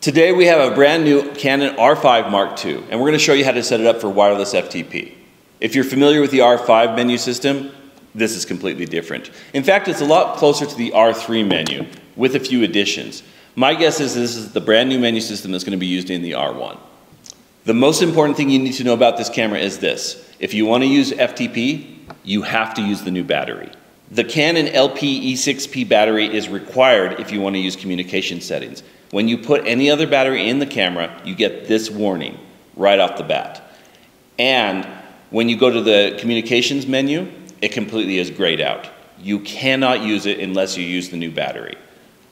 Today we have a brand new Canon R5 Mark II, and we're going to show you how to set it up for wireless FTP. If you're familiar with the R5 menu system, this is completely different. In fact, it's a lot closer to the R3 menu with a few additions. My guess is this is the brand new menu system that's going to be used in the R1. The most important thing you need to know about this camera is this. If you want to use FTP, you have to use the new battery. The Canon LP E6P battery is required if you want to use communication settings. When you put any other battery in the camera, you get this warning right off the bat. And when you go to the communications menu, it completely is grayed out. You cannot use it unless you use the new battery.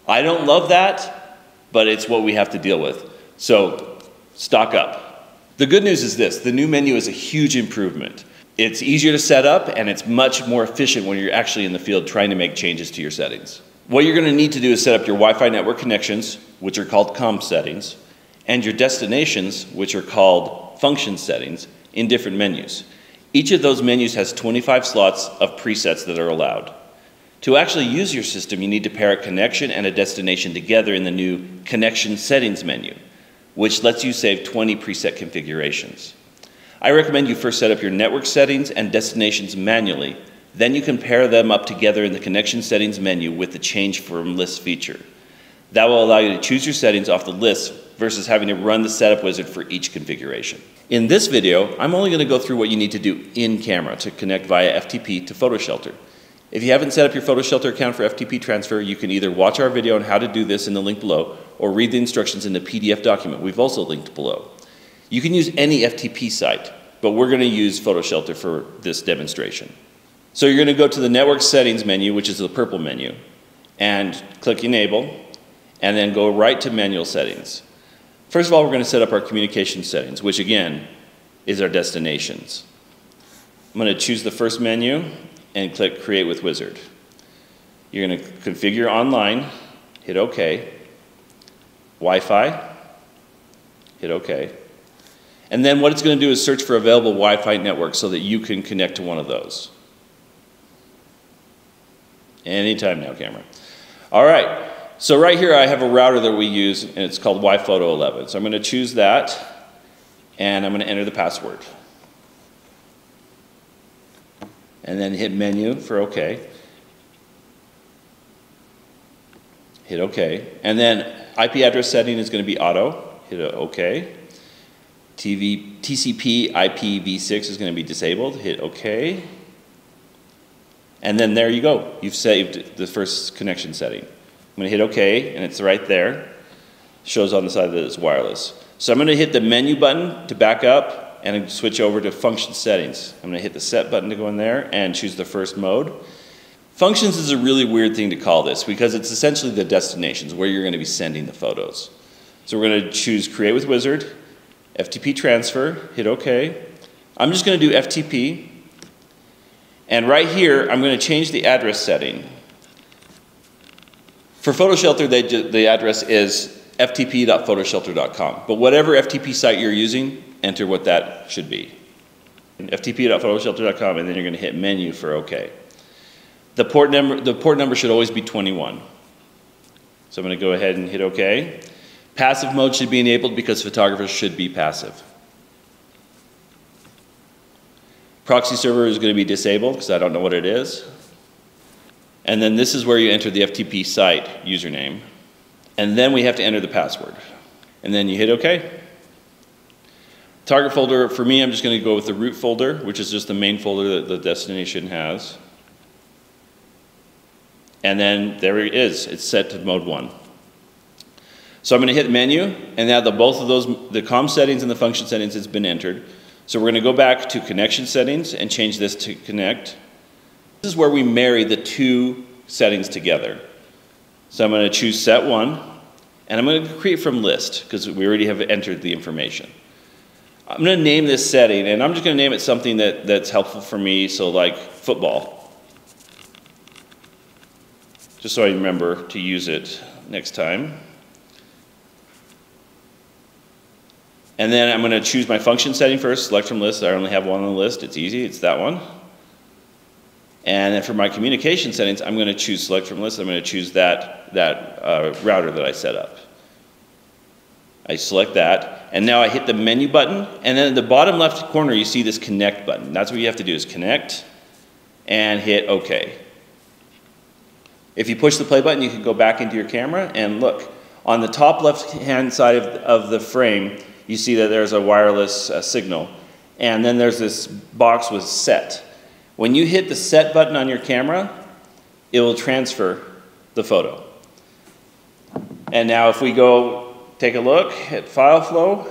I don't love that, but it's what we have to deal with. So stock up. The good news is this, the new menu is a huge improvement. It's easier to set up and it's much more efficient when you're actually in the field trying to make changes to your settings. What you're gonna need to do is set up your Wi-Fi network connections, which are called COM settings, and your destinations, which are called function settings, in different menus. Each of those menus has 25 slots of presets that are allowed. To actually use your system, you need to pair a connection and a destination together in the new Connection Settings menu which lets you save 20 preset configurations. I recommend you first set up your network settings and destinations manually, then you can pair them up together in the connection settings menu with the change from list feature. That will allow you to choose your settings off the list versus having to run the setup wizard for each configuration. In this video, I'm only going to go through what you need to do in camera to connect via FTP to PhotoShelter. If you haven't set up your PhotoShelter account for FTP transfer, you can either watch our video on how to do this in the link below or read the instructions in the PDF document we've also linked below. You can use any FTP site, but we're going to use PhotoShelter for this demonstration. So you're going to go to the network settings menu, which is the purple menu, and click enable, and then go right to manual settings. First of all, we're going to set up our communication settings, which again is our destinations. I'm going to choose the first menu and click Create with Wizard. You're going to configure online, hit OK, Wi-Fi, hit OK. And then what it's going to do is search for available Wi-Fi networks so that you can connect to one of those. Anytime now, camera. All right, so right here I have a router that we use, and it's called WiPhoto 11. So I'm going to choose that, and I'm going to enter the password and then hit menu for OK. Hit OK. And then IP address setting is going to be auto. Hit OK. TV, TCP IPv6 is going to be disabled. Hit OK. And then there you go. You've saved the first connection setting. I'm going to hit OK, and it's right there. Shows on the side that it's wireless. So I'm going to hit the menu button to back up, and switch over to function settings. I'm going to hit the set button to go in there and choose the first mode. Functions is a really weird thing to call this because it's essentially the destinations where you're going to be sending the photos. So we're going to choose create with wizard, FTP transfer, hit OK. I'm just going to do FTP. And right here, I'm going to change the address setting. For PhotoShelter, they, the address is ftp.photoshelter.com. But whatever FTP site you're using, enter what that should be. ftp.photoshelter.com, and then you're going to hit menu for OK. The port number, the port number should always be 21. So I'm going to go ahead and hit OK. Passive mode should be enabled because photographers should be passive. Proxy server is going to be disabled because I don't know what it is. And then this is where you enter the FTP site username. And then we have to enter the password. And then you hit OK. Target folder, for me, I'm just going to go with the root folder, which is just the main folder that the destination has. And then there it is. It's set to mode 1. So I'm going to hit menu, and now the, both of those, the COM settings and the function settings has been entered. So we're going to go back to connection settings and change this to connect. This is where we marry the two settings together. So I'm going to choose set 1, and I'm going to create from list, because we already have entered the information. I'm going to name this setting, and I'm just going to name it something that, that's helpful for me, so like football. Just so I remember to use it next time. And then I'm going to choose my function setting first, select from list. I only have one on the list. It's easy, it's that one. And then for my communication settings, I'm going to choose select from list. I'm going to choose that, that uh, router that I set up. I select that, and now I hit the menu button, and then in the bottom left corner you see this connect button. That's what you have to do is connect and hit OK. If you push the play button, you can go back into your camera and look. On the top left hand side of, of the frame, you see that there's a wireless uh, signal. And then there's this box with set. When you hit the set button on your camera, it will transfer the photo. And now if we go take a look at FileFlow.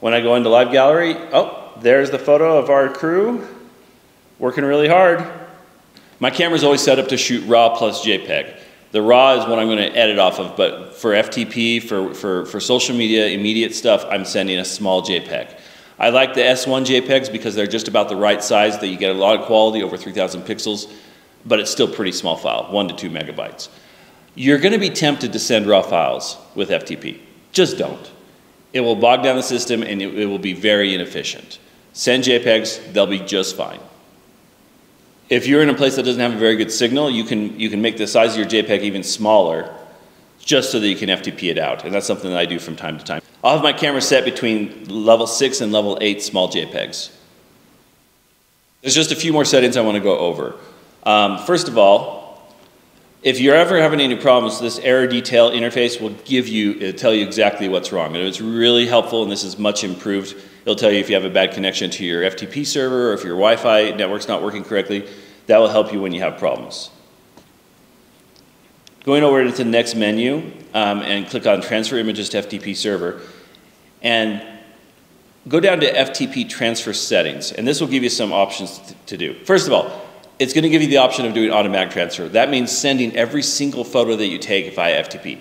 When I go into Live Gallery, oh, there's the photo of our crew working really hard. My camera's always set up to shoot RAW plus JPEG. The RAW is what I'm going to edit off of, but for FTP, for, for, for social media, immediate stuff, I'm sending a small JPEG. I like the S1 JPEGs because they're just about the right size that you get a lot of quality over 3,000 pixels, but it's still pretty small file, one to two megabytes. You're going to be tempted to send raw files with FTP. Just don't. It will bog down the system and it, it will be very inefficient. Send JPEGs, they'll be just fine. If you're in a place that doesn't have a very good signal, you can, you can make the size of your JPEG even smaller just so that you can FTP it out. And that's something that I do from time to time. I'll have my camera set between level 6 and level 8 small JPEGs. There's just a few more settings I want to go over. Um, first of all, if you're ever having any problems, this error detail interface will give you, it'll tell you exactly what's wrong. And it's really helpful, and this is much improved. It'll tell you if you have a bad connection to your FTP server or if your Wi-Fi network's not working correctly. That will help you when you have problems. Going over to the next menu um, and click on Transfer Images to FTP Server. And go down to FTP Transfer Settings. And this will give you some options to do. First of all, it's going to give you the option of doing automatic transfer. That means sending every single photo that you take via FTP.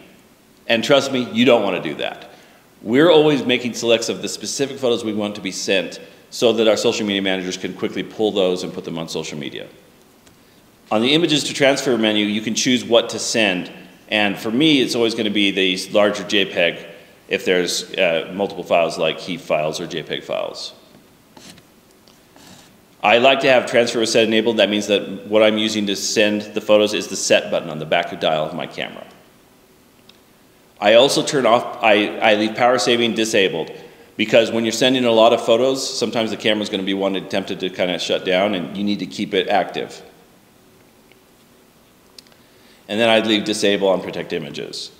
And trust me, you don't want to do that. We're always making selects of the specific photos we want to be sent so that our social media managers can quickly pull those and put them on social media. On the images to transfer menu, you can choose what to send. And for me, it's always going to be the larger JPEG if there's uh, multiple files like HEIF files or JPEG files. I like to have transfer set enabled. That means that what I'm using to send the photos is the set button on the back of dial of my camera. I also turn off, I, I leave power saving disabled because when you're sending a lot of photos, sometimes the camera is going to be one tempted to kind of shut down and you need to keep it active. And then I'd leave disable on protect images.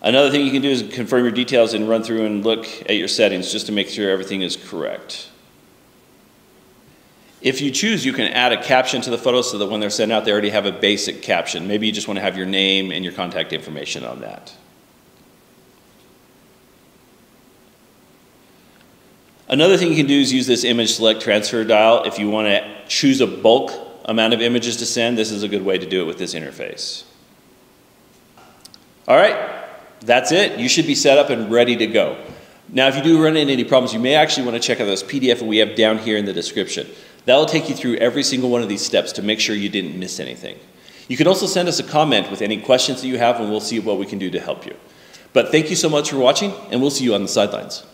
Another thing you can do is confirm your details and run through and look at your settings just to make sure everything is correct. If you choose, you can add a caption to the photo so that when they're sent out, they already have a basic caption. Maybe you just want to have your name and your contact information on that. Another thing you can do is use this image select transfer dial. If you want to choose a bulk amount of images to send, this is a good way to do it with this interface. All right, that's it. You should be set up and ready to go. Now, if you do run into any problems, you may actually want to check out those PDF that we have down here in the description. That'll take you through every single one of these steps to make sure you didn't miss anything. You can also send us a comment with any questions that you have, and we'll see what we can do to help you. But thank you so much for watching, and we'll see you on the sidelines.